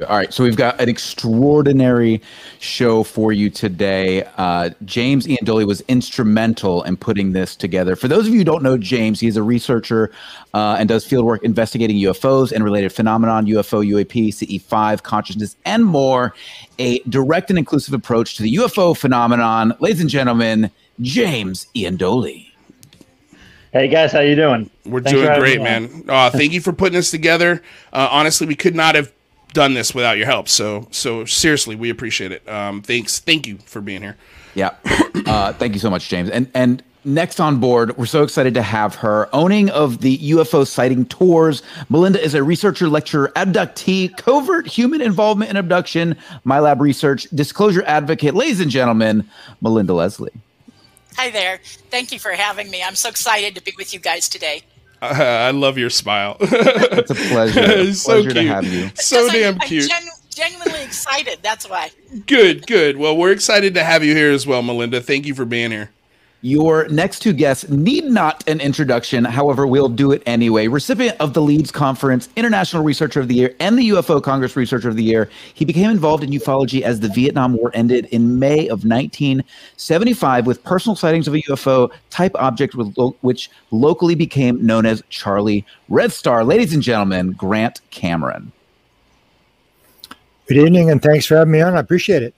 All right, so we've got an extraordinary show for you today. Uh, James Iandoli was instrumental in putting this together. For those of you who don't know James, he's a researcher uh, and does fieldwork investigating UFOs and related phenomenon, UFO, UAP, CE5, consciousness, and more. A direct and inclusive approach to the UFO phenomenon. Ladies and gentlemen, James Ian Iandoli. Hey guys, how you doing? We're Thanks doing great, man. Uh, thank you for putting this together. Uh, honestly, we could not have done this without your help. So so seriously, we appreciate it. Um, thanks, thank you for being here. Yeah, uh, thank you so much, James. And and next on board, we're so excited to have her owning of the UFO sighting tours. Melinda is a researcher, lecturer, abductee, covert human involvement in abduction, MILAB research, disclosure advocate. Ladies and gentlemen, Melinda Leslie. Hi there. Thank you for having me. I'm so excited to be with you guys today. Uh, I love your smile. it's a pleasure. It's so pleasure cute. to have you. So damn I, cute. I'm genu- genuinely excited. That's why. Good, good. Well, we're excited to have you here as well, Melinda. Thank you for being here. Your next two guests need not an introduction. However, we'll do it anyway. Recipient of the Leeds Conference International Researcher of the Year and the UFO Congress Researcher of the Year, he became involved in ufology as the Vietnam War ended in May of 1975 with personal sightings of a UFO type object which locally became known as Charlie Red Star. Ladies and gentlemen, Grant Cameron. Good evening, and thanks for having me on. I appreciate it.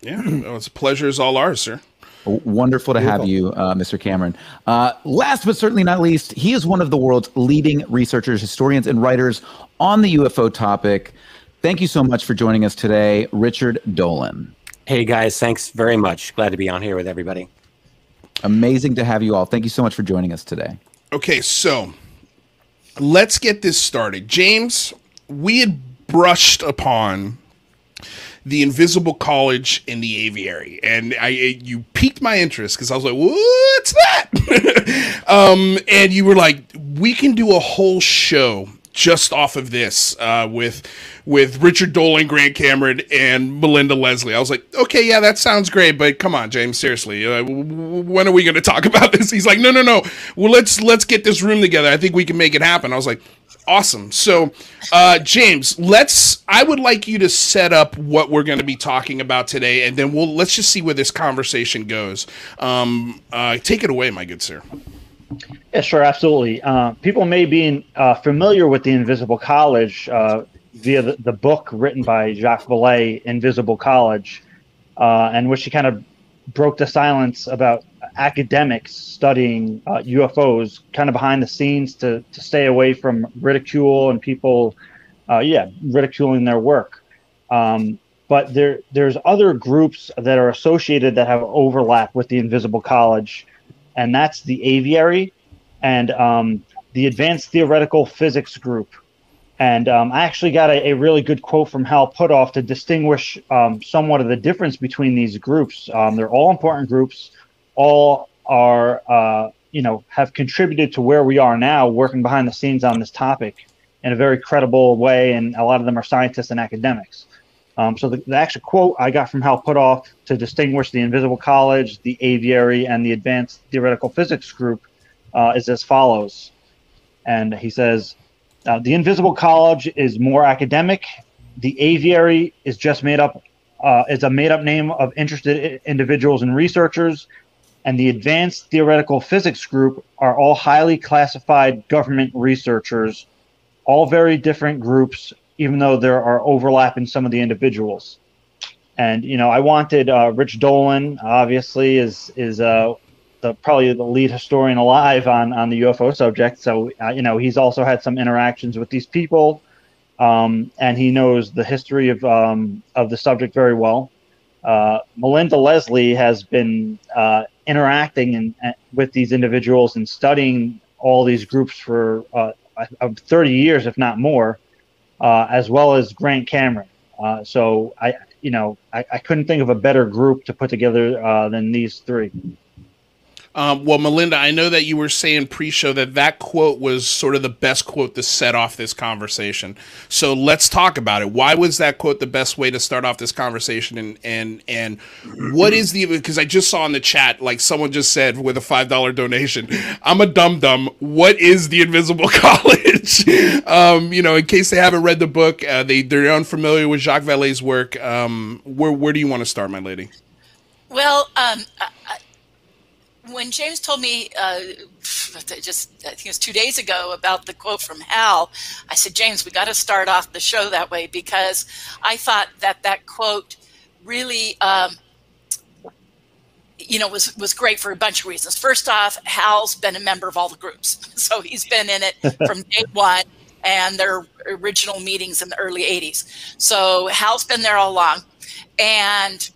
Yeah, well, it's a pleasure is all ours, sir. Wonderful to have you, uh, Mr. Cameron. Uh, last but certainly not least, he is one of the world's leading researchers, historians, and writers on the UFO topic. Thank you so much for joining us today, Richard Dolan. Hey, guys. Thanks very much. Glad to be on here with everybody. Amazing to have you all. Thank you so much for joining us today. Okay, so let's get this started. James, we had brushed upon the Invisible College in the Aviary, and I you piqued my interest because I was like, "What's that?" um, and you were like, "We can do a whole show just off of this uh, with with Richard Dolan, Grant Cameron, and Melinda Leslie." I was like, "Okay, yeah, that sounds great, but come on, James, seriously, uh, when are we going to talk about this?" He's like, "No, no, no. Well, let's let's get this room together. I think we can make it happen." I was like, Awesome. So, uh, James, let's. I would like you to set up what we're going to be talking about today, and then we'll let's just see where this conversation goes. Um, uh, take it away, my good sir. Yeah, sure, absolutely. Uh, people may be uh, familiar with the Invisible College uh, via the, the, book written by Jacques Vallée, Invisible College, uh, and which he kind of broke the silence about academics studying uh, UFOs kind of behind the scenes to, to stay away from ridicule and people, uh, yeah, ridiculing their work. Um, but there, there's other groups that are associated that have overlap with the Invisible College, and that's the Aviary and um, the Advanced Theoretical Physics Group. And um, I actually got a, a, really good quote from Hal Puthoff to distinguish um, somewhat of the difference between these groups. Um, they're all important groups all are uh, you know have contributed to where we are now, working behind the scenes on this topic in a very credible way, and a lot of them are scientists and academics. Um, so the, the, actual quote I got from Hal Puthoff to distinguish the Invisible College, the Aviary, and the Advanced Theoretical Physics Group uh, is as follows, and he says. Uh, the Invisible College is more academic. The Aviary is just made up. Uh, is a made-up name of interested individuals and researchers and the Advanced Theoretical Physics Group are all highly classified government researchers, all very different groups, even though there are overlap in some of the individuals. And you know, I wanted uh, Rich Dolan, obviously, is is uh, the probably the lead historian alive on on the UFO subject. So uh, you know, he's also had some interactions with these people, um, and he knows the history of um, of the subject very well. Uh, Melinda Leslie has been uh, interacting and, and, with these individuals and studying all these groups for uh, 30 years, if not more, uh, as well as Grant Cameron. Uh, so I, you know, I, I, couldn't think of a better group to put together than these three. Um, well, Melinda, I know that you were saying pre-show that that quote was sort of the best quote to set off this conversation. So let's talk about it. Why was that quote the best way to start off this conversation? And and and what is the because I just saw in the chat like someone just said with a five dollar donation, I'm a dum dum. What is the Invisible College? um, you know, in case they haven't read the book, uh, they they're unfamiliar with Jacques Vallée's work. Um, where where do you want to start, my lady? Well, um, when James told me uh, just I think it was two days ago about the quote from Hal, I said, James, we got to start off the show that way because I thought that that quote really, um, you know, was was great for a bunch of reasons. First off, Hal's been a member of all the groups, so he's been in it from day one and their original meetings in the early 80s. So Hal's been there all along. And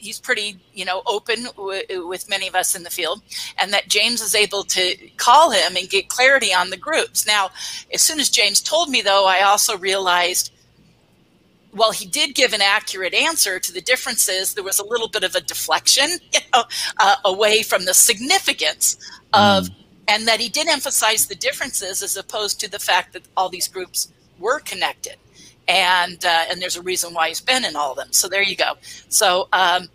he's pretty you know open w- with many of us in the field and that james is able to call him and get clarity on the groups. Now as soon as james told me though i also realized well he did give an accurate answer to the differences. There was a little bit of a deflection you know uh, away from the significance of mm. and that he did emphasize the differences as opposed to the fact that all these groups were connected and uh, and there's a reason why he's been in all of them. So there you go. So um,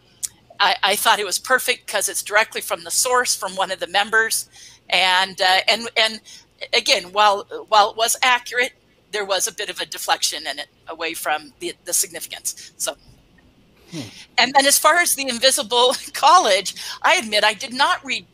I, I, thought it was perfect because it's directly from the source from one of the members, and uh, and and again, while while it was accurate, there was a bit of a deflection in it away from the, the significance. So. Hmm. And then, as far as the Invisible College, I admit I did not read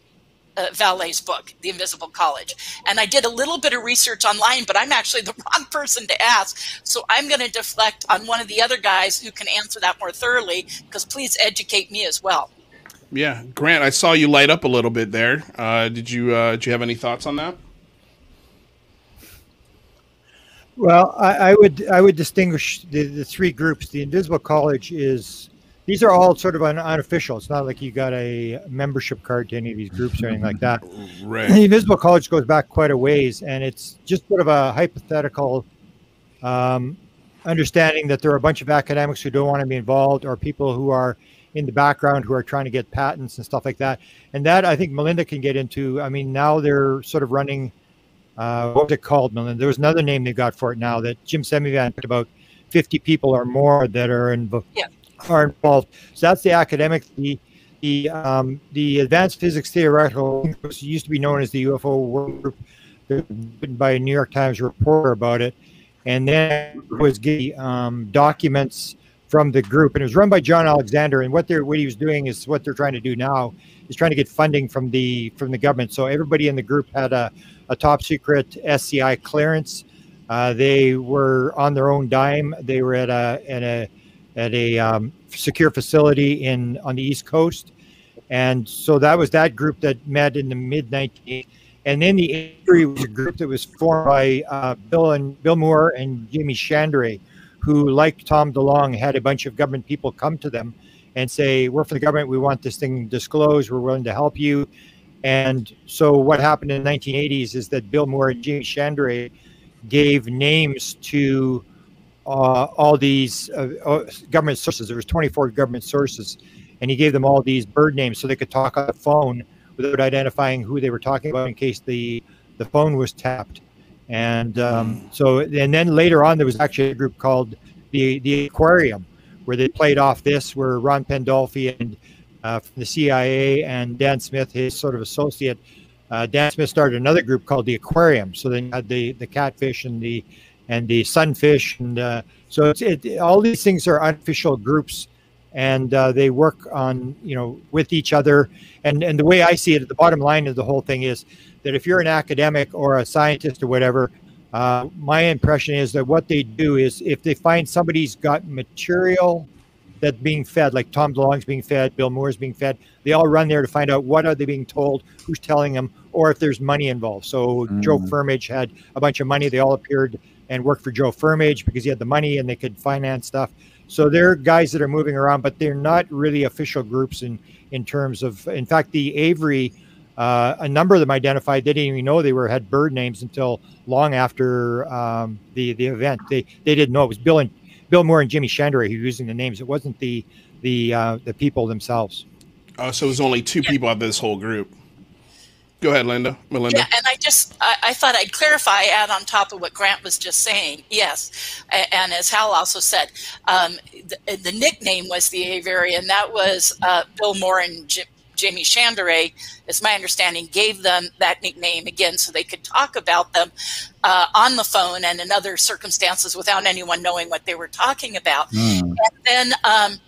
uh, Vallée's book, The Invisible College. And I did a little bit of research online, but I'm actually the wrong person to ask. So I'm going to deflect on one of the other guys who can answer that more thoroughly, because please educate me as well. Yeah, Grant, I saw you light up a little bit there. Uh, did you uh, did you have any thoughts on that? Well, I, I would I would distinguish the, the three groups. The Invisible College is these are all sort of un- unofficial. It's not like you got a membership card to any of these groups or anything like that. Right. The Invisible College goes back quite a ways, and it's just sort of a hypothetical um, understanding that there are a bunch of academics who don't want to be involved, or people who are in the background who are trying to get patents and stuff like that. And that I think Melinda can get into. I mean, now they're sort of running. Uh, what was it called, Melinda? There was another name they got for it now that Jim Semivan talked about 50 people or more that are involved. Yeah are involved. So that's the academic. The the um, the Advanced Physics Theoretical used to be known as the UFO Work Group, written by a New York Times reporter about it, and then was getting um, documents from the group, and it was run by John Alexander. And what they're what he was doing is what they're trying to do now is trying to get funding from the from the government. So everybody in the group had a, a top secret SCI clearance. Uh, they were on their own dime. They were at a at a at a um, secure facility in on the East Coast, and so that was that group that met in the mid 1980s. And then the Aviary was a group that was formed by uh, Bill and Bill Moore and Jimmy Shandera, who, like Tom DeLonge, had a bunch of government people come to them and say, "We're for the government. We want this thing disclosed. We're willing to help you." And so what happened in the 1980s is that Bill Moore and Jimmy Shandera gave names to all these uh, uh, government sources. There was 24 government sources, and he gave them all these bird names so they could talk on the phone without identifying who they were talking about in case the the phone was tapped. And um, so, and then later on, there was actually a group called the the Aquarium, where they played off this, where Ron Pandolfi and uh, from the CIA and Dan Smith, his sort of associate, uh, Dan Smith started another group called the Aquarium. So then had the the catfish and the and the sunfish, and uh, so it's it, all these things are unofficial groups, and uh, they work on you know with each other. And and the way I see it, the bottom line of the whole thing is that if you're an academic or a scientist or whatever, uh, my impression is that what they do is if they find somebody's got material that's being fed, like Tom DeLonge's being fed, Bill Moore's being fed, they all run there to find out what are they being told, who's telling them, or if there's money involved. So mm. Joe Firmage had a bunch of money. They all appeared and worked for Joe Firmage because he had the money and they could finance stuff. So they're guys that are moving around, but they're not really official groups in in terms of. In fact, the Aviary, uh, a number of them identified they didn't even know they were had bird names until long after um, the the event. They they didn't know it was Bill and Bill Moore and Jimmy Shandera who were using the names. It wasn't the the uh, the people themselves. Oh, so it was only two people out of this whole group. Go ahead, Linda. Melinda. Yeah, and I just I, I, thought I'd clarify, add on top of what Grant was just saying. Yes, and as Hal also said, um, the, the, nickname was the Aviary, and that was uh, Bill Moore and J- Jamie Shandera, as my understanding, gave them that nickname again so they could talk about them uh, on the phone and in other circumstances without anyone knowing what they were talking about. Mm. And then. Um,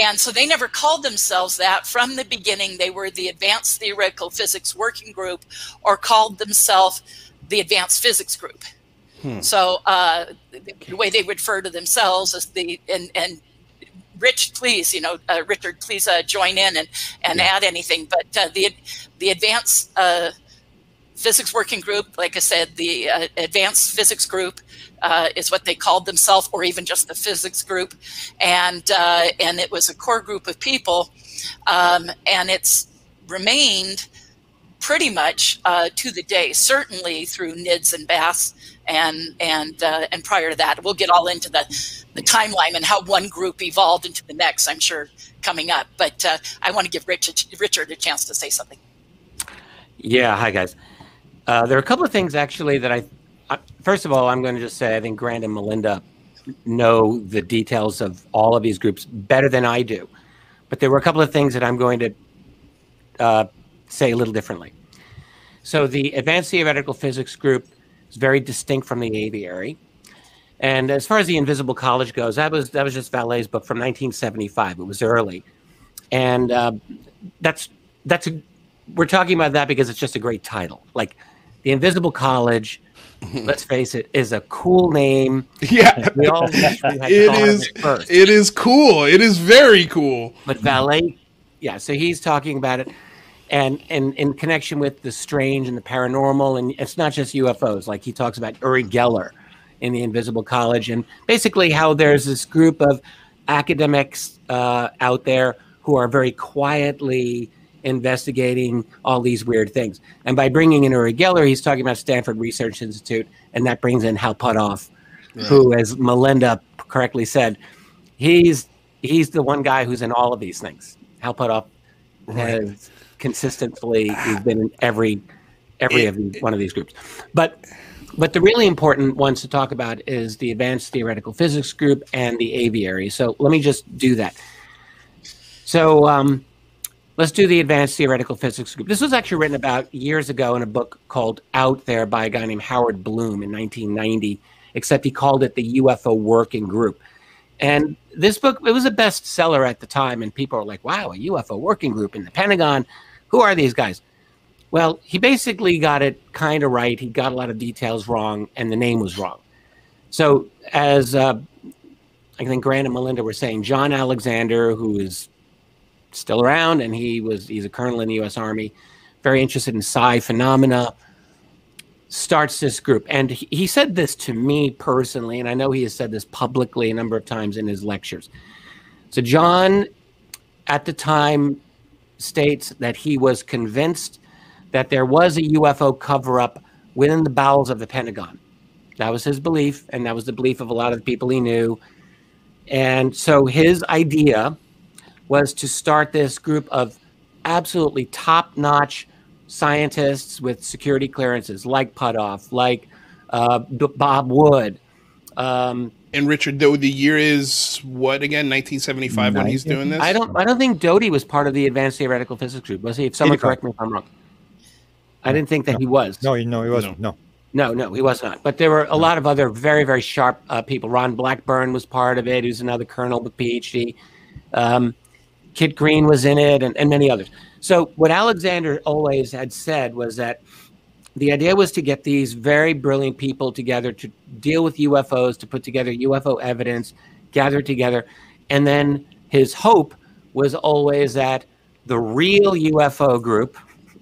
and so they never called themselves that from the beginning. They were the Advanced Theoretical Physics Working Group or called themselves the Advanced Physics Group. Hmm. So uh, the way they refer to themselves is the and and Rich, please, you know, uh, Richard, please uh, join in and and yeah. add anything. But uh, the the advanced uh, physics working group, like I said, the uh, advanced physics group uh, is what they called themselves, or even just the physics group, and uh, and it was a core group of people, um, and it's remained pretty much uh, to the day, certainly through NIDS and BAASS, and and uh, and prior to that, we'll get all into the the timeline and how one group evolved into the next. I'm sure coming up, but uh, I want to give Richard Richard a chance to say something. Yeah, hi guys. Uh, there are a couple of things actually that I first of all, I'm going to just say I think Grant and Melinda know the details of all of these groups better than I do. But there were a couple of things that I'm going to uh, say a little differently. So the Advanced Theoretical Physics group is very distinct from the Aviary. And as far as the Invisible College goes, that was that was just Vallée's book from 1975. It was early, and uh, that's that's a, we're talking about that because it's just a great title. Like the Invisible College let's face it, is a cool name. Yeah, we all wish we had it is. It, first. it is cool. It is very cool. But Vallée, yeah. So he's talking about it, and and in connection with the strange and the paranormal, and it's not just UFOs. Like he talks about Uri Geller in the Invisible College, and basically how there's this group of academics uh, out there who are very quietly investigating all these weird things. And by bringing in Uri Geller, he's talking about Stanford Research Institute, and that brings in Hal Puthoff, right. who, as Melinda correctly said, he's he's the one guy who's in all of these things. Hal Puthoff right. has consistently he's been in every every it, of these, one of these groups. But but the really important ones to talk about is the Advanced Theoretical Physics group and the Aviary. So let me just do that. So um, Let's do the Advanced Theoretical Physics Group. This was actually written about years ago in a book called Out There by a guy named Howard Blum in 1990, except he called it the UFO Working Group. And this book, it was a bestseller at the time, and people were like, wow, a UFO working group in the Pentagon. Who are these guys? Well, he basically got it kind of right. He got a lot of details wrong, and the name was wrong. So, as uh, I think Grant and Melinda were saying, John Alexander, who is still around, and he was he's a colonel in the U.S. Army, very interested in psi phenomena. Starts this group, and he, said this to me personally, and I know he has said this publicly a number of times in his lectures. So John, at the time, states that he was convinced that there was a UFO cover up within the bowels of the Pentagon. That was his belief, and that was the belief of a lot of the people he knew. And so his idea was to start this group of absolutely top notch scientists with security clearances, like Puthoff, like uh, Bob Wood. Um, and Richard, though the year is what again? 1975 when he's doing this. I don't. I don't think Doty was part of the Advanced Theoretical Physics group. Was he? If someone correct me if I'm wrong. I didn't think that no. he was. No, no, he wasn't. No. No, no, he was not. But there were a lot of other very, very sharp uh, people. Ron Blackburn was part of it. He was another colonel with PhD. Um, Kit Green was in it, and, and many others. So what Alexander always had said was that the idea was to get these very brilliant people together to deal with UFOs, to put together UFO evidence, gather together, and then his hope was always that the real UFO group,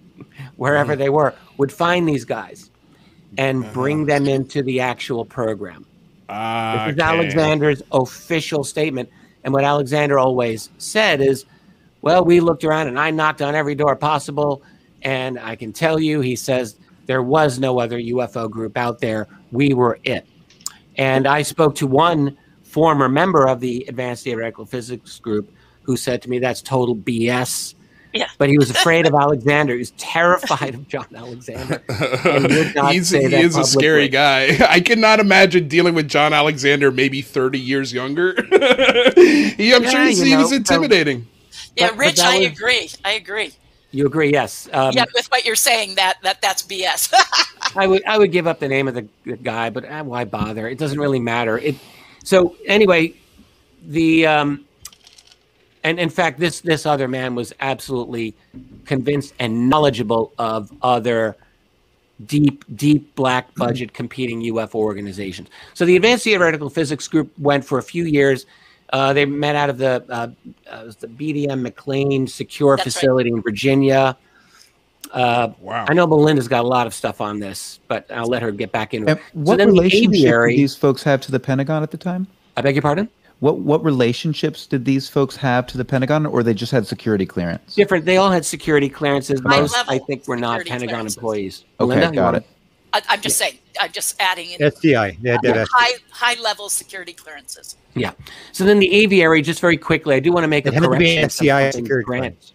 wherever mm. they were, would find these guys and uh-huh. bring them into the actual program. Uh, this is. Alexander's official statement. And what Alexander always said is, well, we looked around and I knocked on every door possible. And I can tell you, he says, there was no other UFO group out there. We were it. And I spoke to one former member of the Advanced Theoretical Physics group who said to me, that's total BS. Yeah. But he was afraid of Alexander. He was terrified of John Alexander. and would not He's, say he that is a scary guy. I cannot imagine dealing with John Alexander, maybe 30 years younger. he, I'm Yeah, sure he's- you he was know, so- intimidating. Yeah, But- but Rich, that I was- agree. I agree. You agree? Yes. Um, yeah, with what you're saying, that that that's BS. I would I would give up the name of the, the guy, but uh, why bother? It doesn't really matter. It so anyway, the um, and in fact, this this other man was absolutely convinced and knowledgeable of other deep deep black budget competing UFO organizations. So the Advanced Theoretical Physics Group went for a few years. Uh, they met out of the uh, uh, the BDM McLean Secure That's right. Facility in Virginia. Uh, Wow. I know Melinda's got a lot of stuff on this, but I'll let her get back into And it. what then the relationship aviary- did these folks have to the Pentagon at the time? I beg your pardon? What what relationships did these folks have to the Pentagon, or they just had security clearance? Different. They all had security clearances. High Most, I think, were not Pentagon clearances. employees. Okay, Melinda, you got it. I, I'm just saying. I'm just adding in SDI. They had to have high high level security clearances. Yeah. So then the aviary, just very quickly, I do want to make It a had to be correction. an SCI security Grant-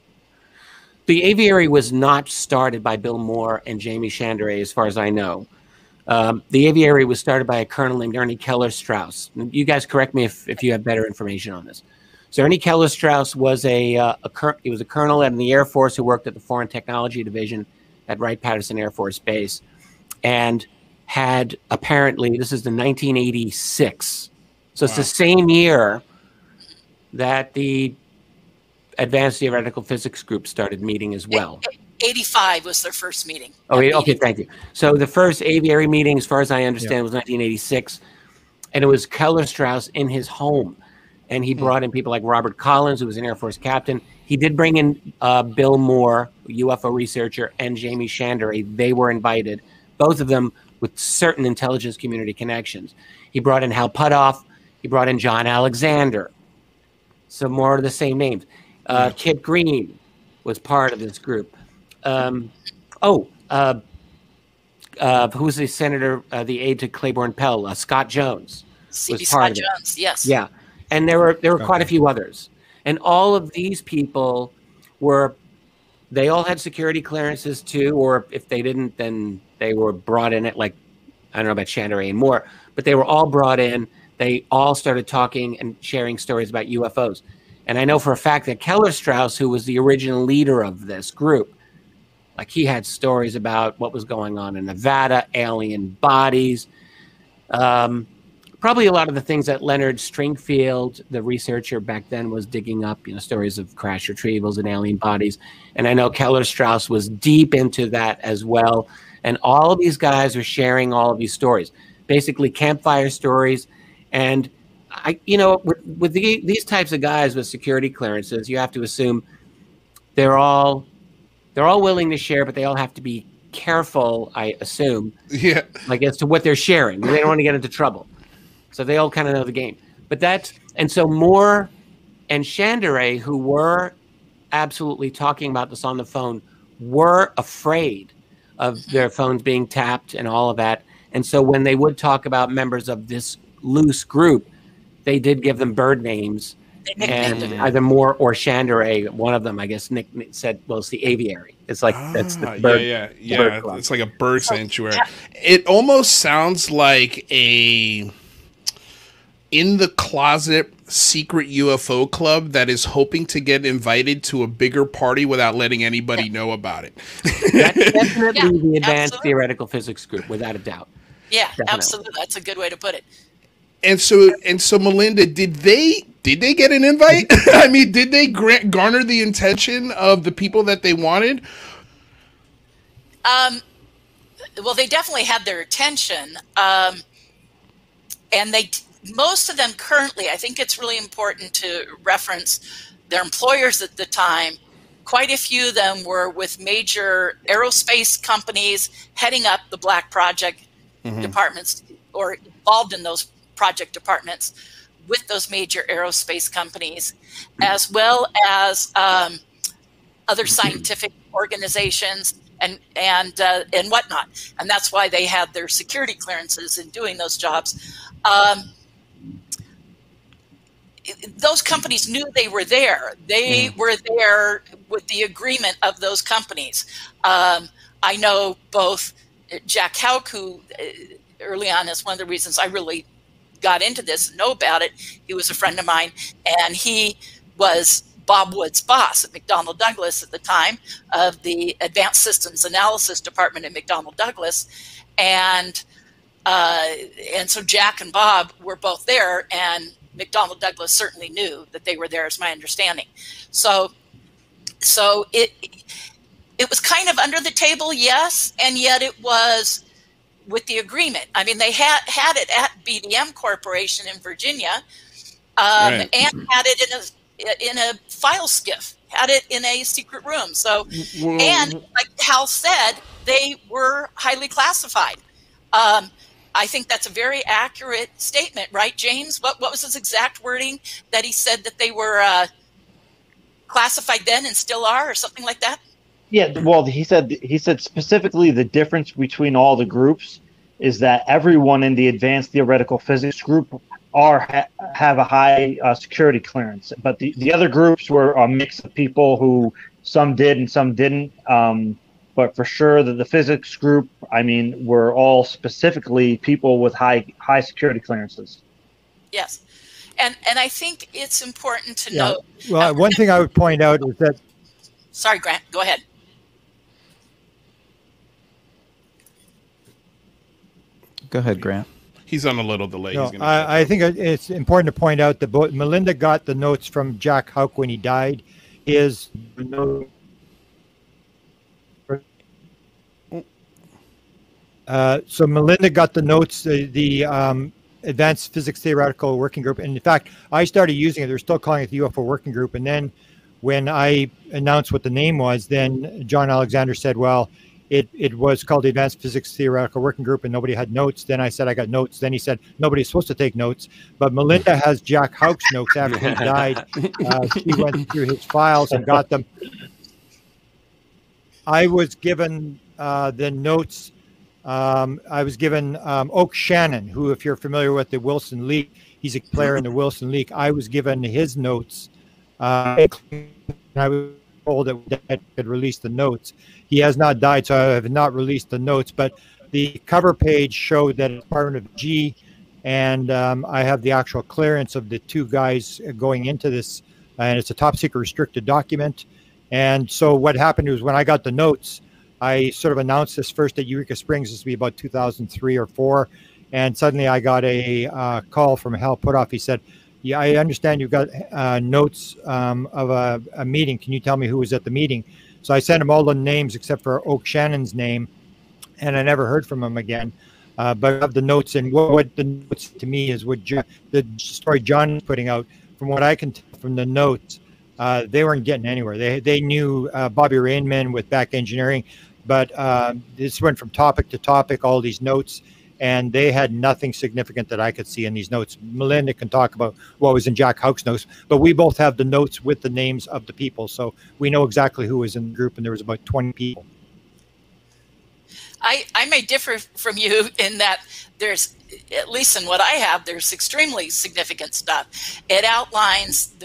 The aviary was not started by Bill Moore and Jamie Shandera, as far as I know. Um, the aviary was started by a colonel named Ernie Kellerstrauss. You guys correct me if, if you have better information on this. So Ernie Kellerstrauss was a, uh, a cur- he was a colonel in the Air Force who worked at the Foreign Technology Division at Wright Patterson Air Force Base, and had apparently this is the 1986. So it's the same year that the Advanced Theoretical Physics Group started meeting as well. 85 was their first meeting. Oh, Yeah, yeah, okay, thank you. So the first aviary meeting, as far as I understand, was 1986, and it was Kellerstrauss in his home, and he brought in people like Robert Collins, who was an Air Force captain. He did bring in uh, Bill Moore, UFO researcher, and Jamie Shandera. They were invited, both of them with certain intelligence community connections. He brought in Hal Puthoff. He brought in John Alexander. Some more of the same names. Uh, Kit Green was part of this group. Um, oh, uh, uh, who's the senator, uh, the aide to Claiborne Pell, uh, Scott Jones. CB part Scott of it. Jones. Yes. Yeah, and there were there were quite a few others, and all of these people were they all had security clearances too, or if they didn't, then they were brought in at like I don't know about Shandera and Moore, but they were all brought in. They all started talking and sharing stories about UFOs. And I know for a fact that Kellerstrauss, who was the original leader of this group, like he had stories about what was going on in Nevada, alien bodies, um, probably a lot of the things that Leonard Stringfield, the researcher back then, was digging up, you know, stories of crash retrievals and alien bodies. And I know Kellerstrauss was deep into that as well. And all of these guys were sharing all of these stories, basically campfire stories. And I, you know, with, with the, these types of guys with security clearances, you have to assume they're all they're all willing to share, but they all have to be careful. I assume Yeah. like as to what they're sharing. They don't want to get into trouble. So they all kind of know the game. But that's and so Moore and Shandera, who were absolutely talking about this on the phone, were afraid of their phones being tapped and all of that. And so when they would talk about members of this loose group, they did give them bird names. They nicknamed And it. either Moore or Shandera, one of them, I guess, Nick said, well, it's the aviary. It's like that's the Ah, bird. yeah, yeah, bird yeah. club. It's like a bird So, sanctuary. yeah. It almost sounds like a in the closet secret UFO club that is hoping to get invited to a bigger party without letting anybody know about it. That's definitely Yeah, the advanced absolutely. theoretical physics group, without a doubt. Yeah, Definitely. absolutely. That's a good way to put it. And so, and so, Melinda, did they did they get an invite? I mean, did they grant, garner the intention of the people that they wanted? Um, well, they definitely had their attention, um, and they most of them currently. I think it's really important to reference their employers at the time. Quite a few of them were with major aerospace companies heading up the Black Project departments or involved in those project departments with those major aerospace companies, as well as um, other scientific organizations and and uh, and whatnot. And that's why they had their security clearances in doing those jobs. Um, those companies knew they were there. They mm. were there with the agreement of those companies. Um, I know both Jack Houck, who uh, early on is one of the reasons I really got into this and know about it. He was a friend of mine, and he was Bob Wood's boss at McDonnell Douglas at the time of the Advanced Systems Analysis Department at McDonnell Douglas, and uh, and so Jack and Bob were both there, and McDonnell Douglas certainly knew that they were there, is my understanding. So, so it it was kind of under the table, yes, and yet it was with the agreement. I mean, they had had it at BDM Corporation in Virginia, um, right. and had it in a in a file SCIF, had it in a secret room. So, and like Hal said, they were highly classified. Um, I think that's a very accurate statement, right, James? What what was his exact wording that he said that they were uh, classified then and still are, or something like that? Yeah, well, he said he said specifically the difference between all the groups is that everyone in the advanced theoretical physics group are ha- have a high uh, security clearance, but the, the other groups were a mix of people who some did and some didn't. Um, but for sure that the physics group, I mean, were all specifically people with high high security clearances. Yes, and and I think it's important to yeah. note. Well, uh, one thing I would point out is that. Sorry, Grant. Go ahead. Go ahead, Grant. He's on a little delay. No, I, I, think it's important to point out that both, Melinda got the notes from Jack Houck when he died. His uh, so Melinda got the notes, the, the um, Advanced Physics Theoretical Working Group. And in fact, I started using it. They're still calling it the UFO Working Group. And then when I announced what the name was, then John Alexander said, well, it, it was called the Advanced Physics Theoretical Working Group, and nobody had notes. Then I said I got notes. Then he said nobody's supposed to take notes, but Melinda has Jack Houck's notes after he died. Uh, she went through his files and got them. I was given uh, the notes. Um, I was given um, Oke Shannon, who, if you're familiar with the Wilson Leak, he's a player in the Wilson Leak. I was given his notes. Uh, I was told that I could release the notes. He has not died, so I have not released the notes. But the cover page showed that part of G, and um, I have the actual clearance of the two guys going into this, and it's a top secret restricted document. And so what happened was when I got the notes, I sort of announced this first at Eureka Springs. This would be about 2003 or four, and suddenly I got a uh, call from Hal Puthoff. He said, "Yeah, I understand you've got uh, notes um, of a, a meeting. Can you tell me who was at the meeting?" So I sent him all the names except for Oke Shannon's name, and I never heard from him again. Uh, but have the notes, and what, what, the notes to me is what the story John is putting out. From what I can tell from the notes, uh, they weren't getting anywhere. They they knew uh, Bobby Rainman with back engineering, but uh, this went from topic to topic. All these notes, and they had nothing significant that I could see in these notes. Melinda can talk about what was in Jack Houck's notes, but we both have the notes with the names of the people, so we know exactly who was in the group, and there was about 20 people. I, I may differ from you in that there's, at least in what I have, there's extremely significant stuff. It outlines